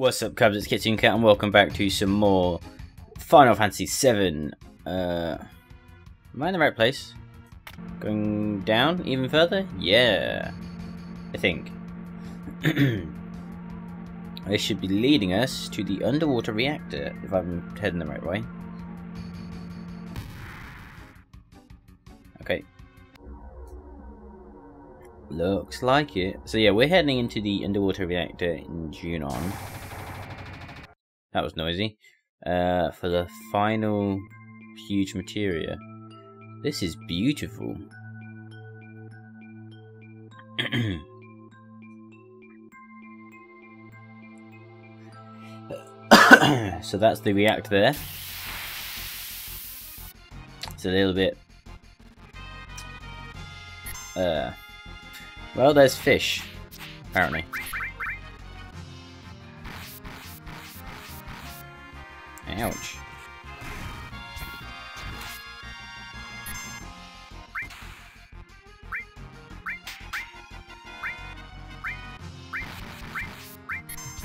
What's up, Cubs? It's Kitsune Kaa, and welcome back to some more Final Fantasy VII. Uh, am I in the right place? Going down even further? Yeah, I think. this should be leading us to the underwater reactor, if I'm heading the right way. Okay. Looks like it. So yeah, we're heading into the underwater reactor in Junon. That was noisy. Uh, for the final huge materia. This is beautiful. so that's the react there. It's a little bit... Uh, well, there's fish, apparently. Ouch.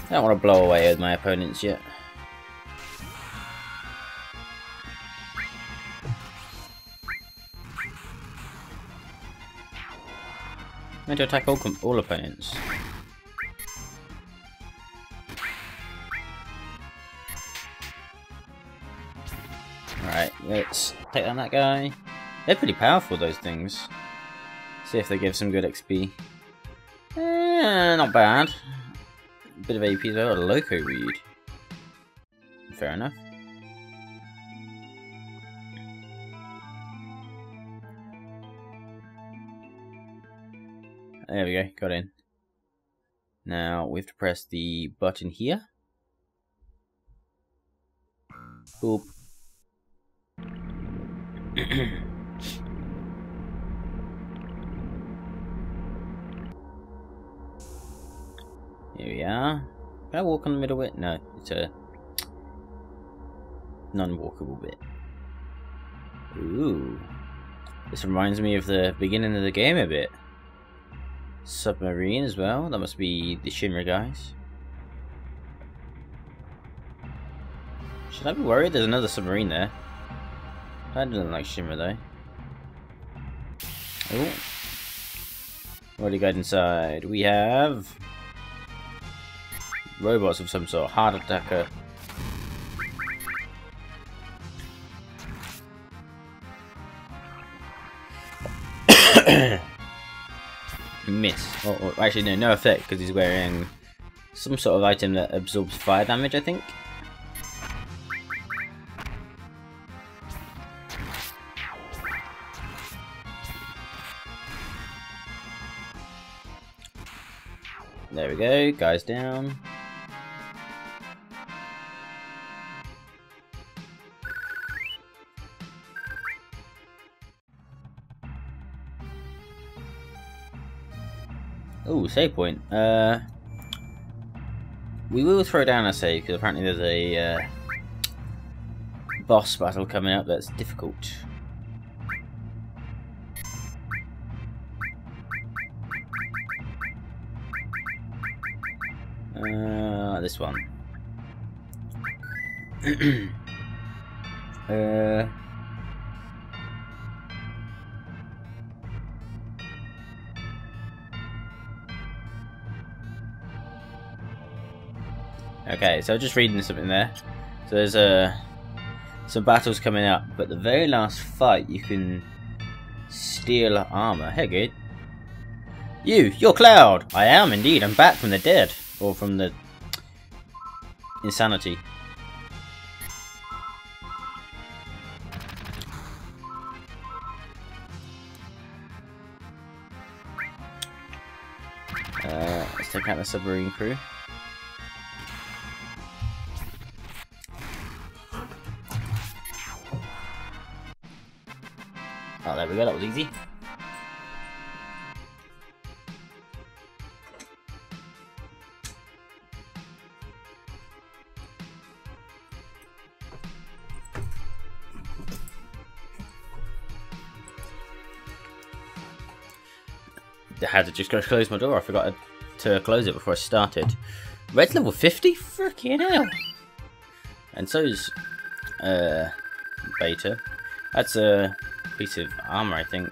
I don't want to blow away with my opponents yet. I'm going to attack all, all opponents. Let's take down that guy. They're pretty powerful, those things. See if they give some good XP. Eh, not bad. Bit of AP though, a Loco Read. Fair enough. There we go, got in. Now we have to press the button here. Boop. Here we are. Can I walk on the middle bit? No, it's a non-walkable bit. Ooh. This reminds me of the beginning of the game a bit. Submarine as well. That must be the Shinra guys. Should I be worried? There's another submarine there. That doesn't like Shimmer though. Oh. What do you got inside? We have robots of some sort. Heart attacker. Miss. Oh, oh, actually, no, no effect because he's wearing some sort of item that absorbs fire damage, I think. We go, guys down. Oh, save point. Uh, we will throw down a save because apparently there's a uh, boss battle coming up that's difficult. This one. uh. Okay, so just reading something there. So there's uh, some battles coming up, but the very last fight you can steal armor. Hey, good. You, you're Cloud! I am indeed, I'm back from the dead. Or from the insanity. Uh, let's take out the submarine crew. Oh, there we go, that was easy. Had to just go close my door. I forgot to close it before I started. Red's level 50? Freaking hell. And so's uh, Beta. That's a piece of armor, I think.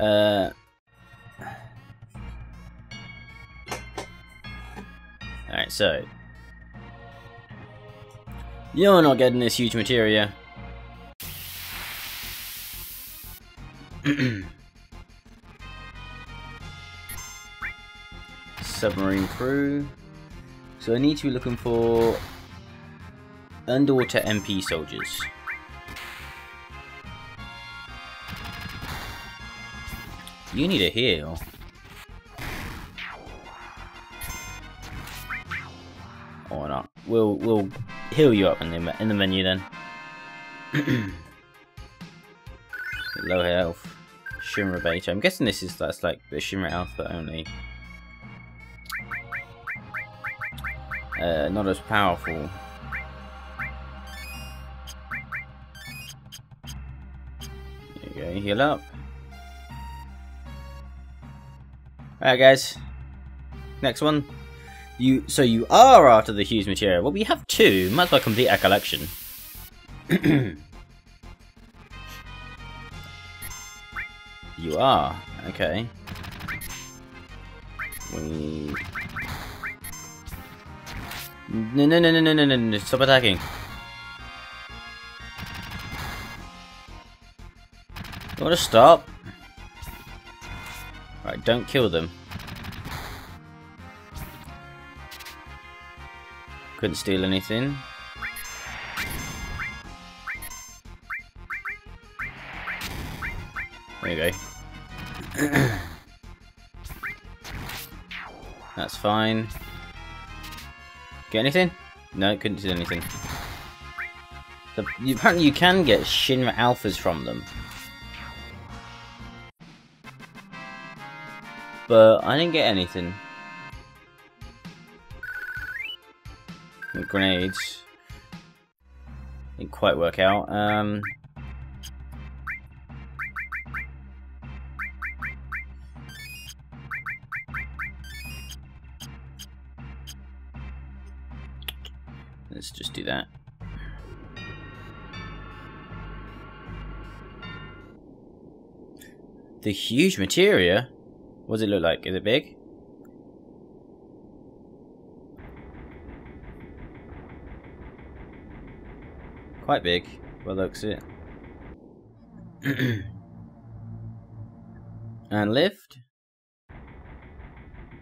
Uh, Alright, so. You're not getting this huge materia. Submarine crew. So I need to be looking for underwater MP soldiers. You need a heal. Or not. We'll we'll heal you up in the in the menu then. Low health. Shinra Beta. I'm guessing this is that's like the Shinra Alpha only. Uh, not as powerful. There you go, heal up. Alright guys. Next one. You so you are after the huge material. Well we have two. Might as well complete our collection. you are. Okay. We No no no no no no no stop attacking. You wanna stop? Right, don't kill them. Couldn't steal anything. There you go. That's fine. Get anything? No, couldn't do anything. The, apparently you can get Shinra Alphas from them. But I didn't get anything. grenades. Didn't quite work out. Um, The huge materia? What does it look like? Is it big? Quite big, by looks it. and lift?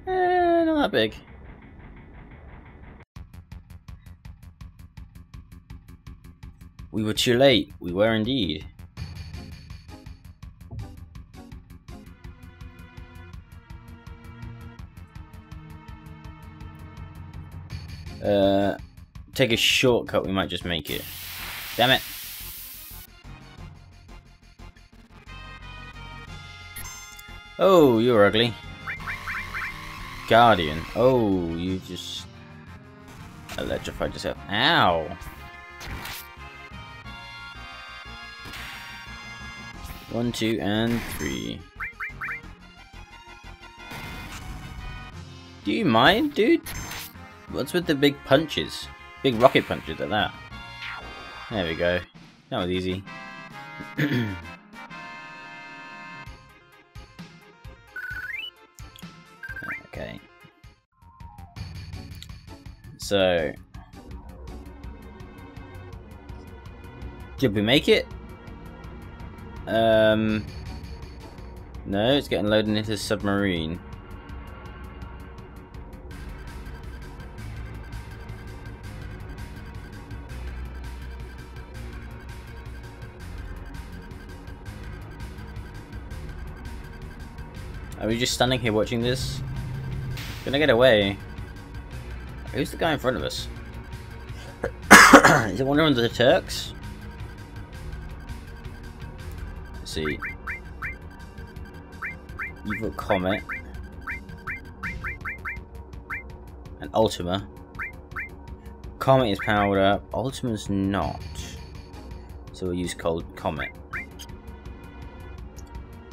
Eh, not that big. We were too late. We were indeed. Uh, take a shortcut, we might just make it. Damn it. Oh, you're ugly. Guardian. Oh, you just electrified yourself. Ow. One, two, and three. Do you mind, dude? What's with the big punches? Big rocket punches at that. There we go. That was easy. okay. So... Did we make it? Um... No, it's getting loaded into submarine. Are we just standing here watching this? Gonna get away. Who's the guy in front of us? Is it one of the Turks? Let's see. Got Comet. And Ultima. Comet is powered up. Ultima's not. So we'll use Cold Comet.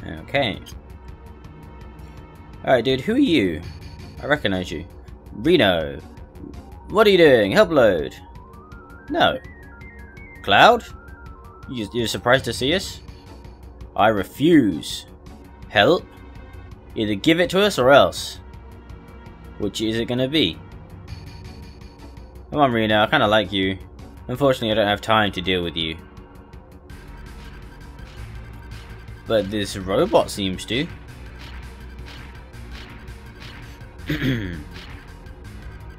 Okay. Alright, dude, who are you? I recognize you. Reno. What are you doing? Help load. No. Cloud? You, you're surprised to see us? I refuse. Help? Either give it to us or else. Which is it gonna be? Come on, Reno, I kinda like you. Unfortunately, I don't have time to deal with you. But this robot seems to.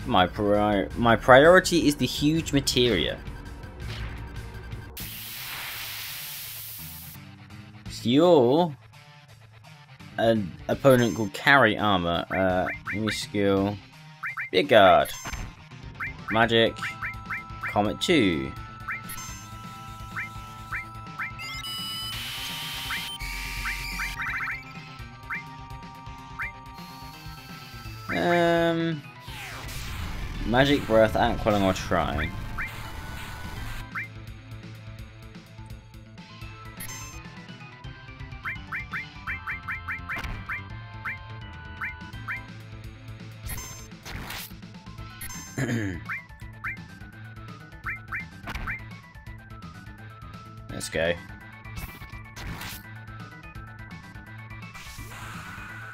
my pri my priority is the huge materia. So your an opponent called carry armor. Uh, new skill, big guard, magic, comet two. Um, magic breath, Aqualung, or try. Let's go.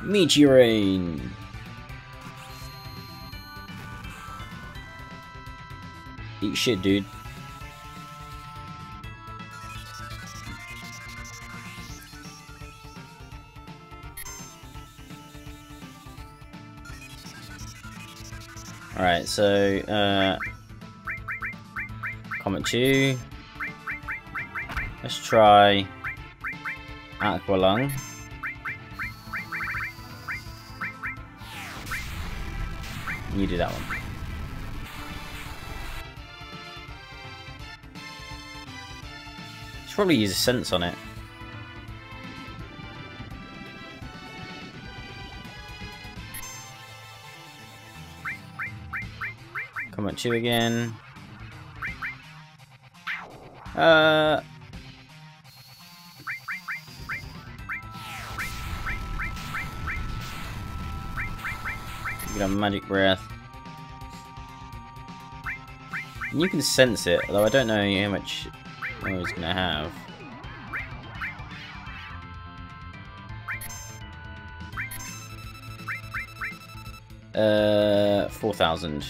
Meteorain! Eat shit, dude. Alright, so, uh... Comet 2. Let's try... Aqualung. You do that one. Probably use a sense on it. Come at you again. Uh. Get a magic breath. And you can sense it, although I don't know how much I was gonna have. Uh, 4,000.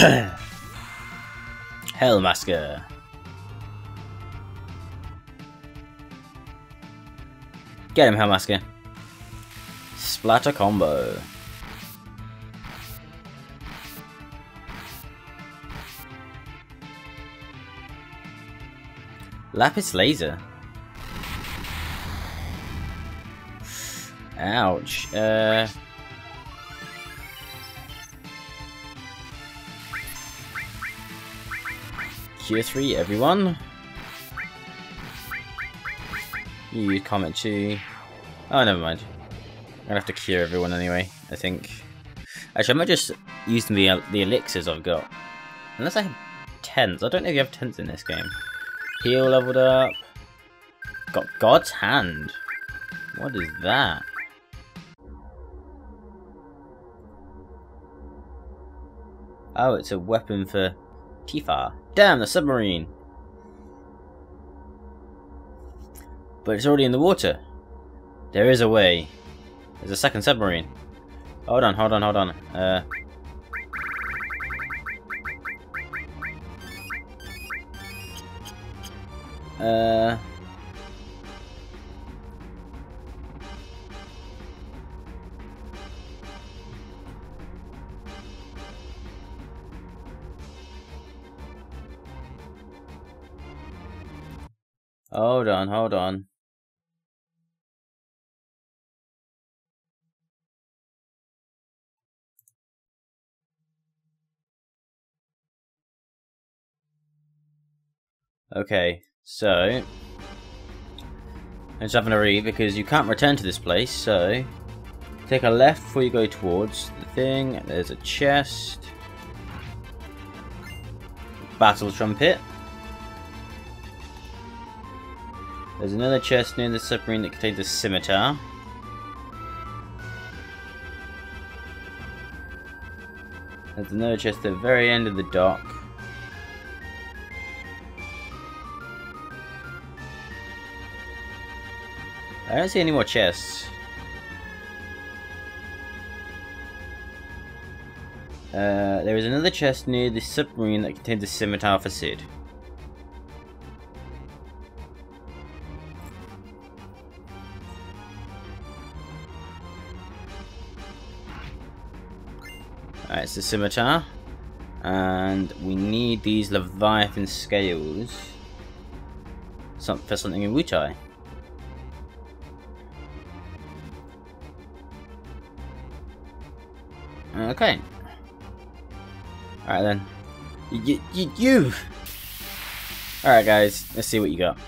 Hellmasker. Get him, Hellmasker. Splatter combo. Lapis laser. Ouch. Uh. Cure 3, everyone. You Comet 2. Oh, never mind. I'm gonna have to cure everyone anyway, I think. Actually, I might just use the, uh, the elixirs I've got. Unless I have tents. I don't know if you have tents in this game. Heal leveled up. Got God's Hand. What is that? Oh, it's a weapon for Tifa. Damn, the submarine! But it's already in the water. There is a way. There's a second submarine. Hold on, hold on, hold on. Uh... Uh... Hold on, hold on. Okay, so let's have a read because you can't return to this place. So take a left before you go towards the thing. There's a chest, battle trumpet. There's another chest near the submarine that contains a scimitar. There's another chest at the very end of the dock. I don't see any more chests. Uh, there is another chest near the submarine that contains a scimitar for Cid. It's the scimitar. And we need these Leviathan scales some, for something in Wutai. Okay. Alright then. You, you, you! Alright guys, let's see what you got.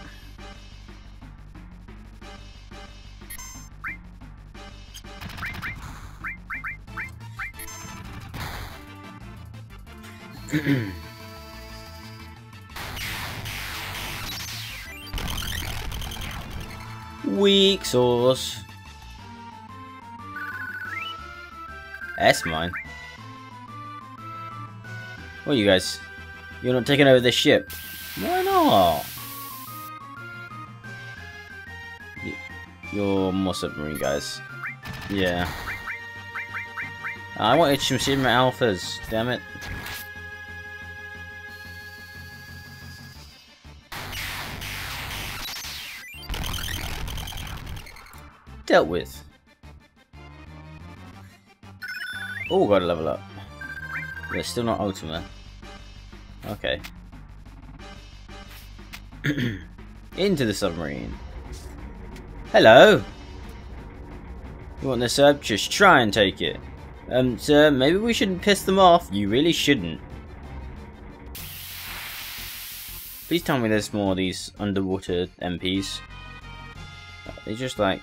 Weak sauce. That's mine. What you guys? You're not taking over this ship? Why not? You're more submarine guys. Yeah. I wanted some Shinra Alphas, damn it. Dealt with. Oh, gotta level up. They're still not Ultima. Okay. Into the submarine. Hello! You want this up? Just try and take it. Um, sir, maybe we shouldn't piss them off. You really shouldn't. Please tell me there's more of these underwater MPs. They're just like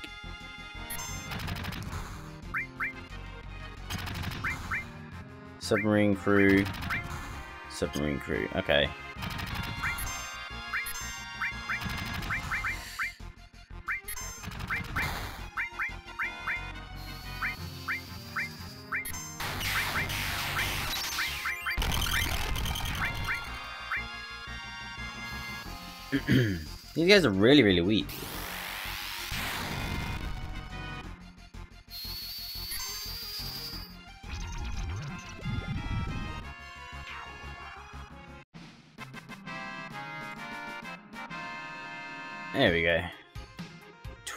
Submarine crew. Submarine crew. Okay. These guys are really, really weak.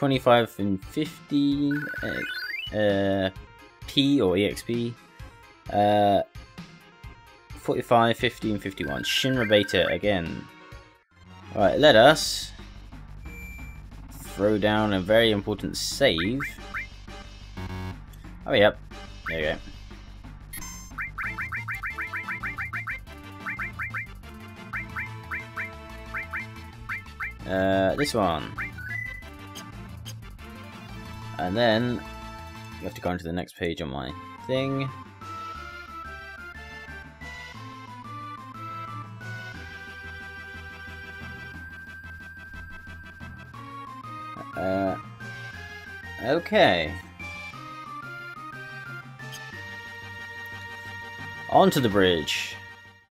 25 and 50 uh, uh, P or EXP. Uh, 45, 50 and 51. Shinra Beta again. Alright, let us throw down a very important save. Oh, yep. There you go. Uh, this one. And then you have to go into the next page on my thing. Uh, okay. Onto the bridge.